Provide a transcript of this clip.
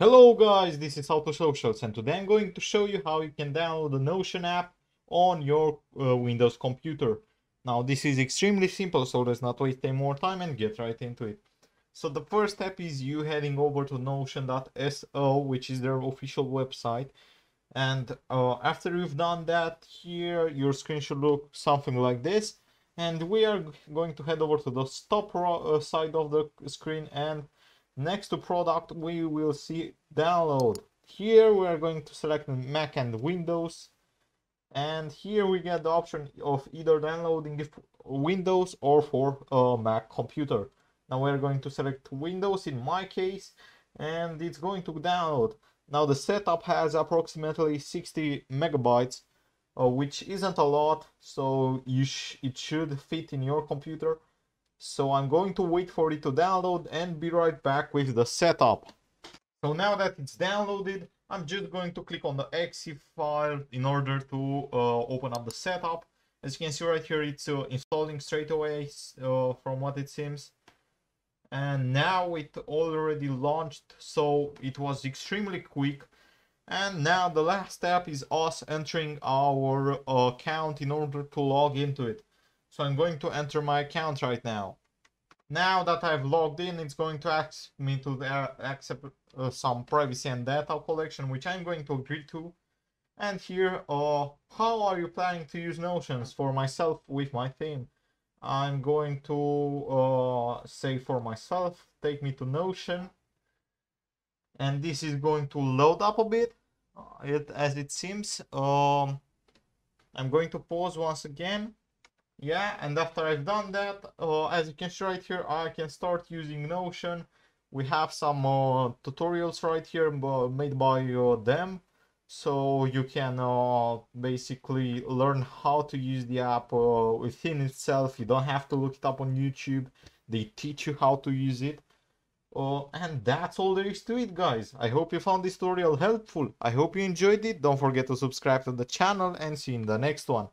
Hello guys, this is HowtoSocials and today I'm going to show you how you can download the Notion app on your uh, Windows computer. Now this is extremely simple so let's not waste any more time and get right into it. So the first step is you heading over to notion.so which is their official website and uh, after you've done that here your screen should look something like this and we are going to head over to the top uh, side of the screen and Next to product, we will see download. Here we are going to select Mac and Windows. And here we get the option of either downloading Windows or for a Mac computer. Now we're going to select Windows in my case and it's going to download. Now the setup has approximately 60 megabytes, uh, which isn't a lot, so you sh it should fit in your computer. So I'm going to wait for it to download and be right back with the setup. So now that it's downloaded, I'm just going to click on the exe file in order to uh, open up the setup. As you can see right here, it's uh, installing straight away uh, from what it seems. And now it already launched, so it was extremely quick. And now the last step is us entering our account in order to log into it. So I'm going to enter my account right now. Now that I've logged in, it's going to ask me to uh, accept uh, some privacy and data collection, which I'm going to agree to. And here, uh, how are you planning to use Notions for myself with my theme? I'm going to uh, say for myself, take me to Notion. And this is going to load up a bit, uh, it, as it seems. Um, I'm going to pause once again yeah and after I've done that uh, as you can see right here I can start using Notion. We have some uh, tutorials right here made by uh, them. So you can uh, basically learn how to use the app uh, within itself. You don't have to look it up on YouTube. They teach you how to use it. Uh, and that's all there is to it guys. I hope you found this tutorial helpful. I hope you enjoyed it. Don't forget to subscribe to the channel and see you in the next one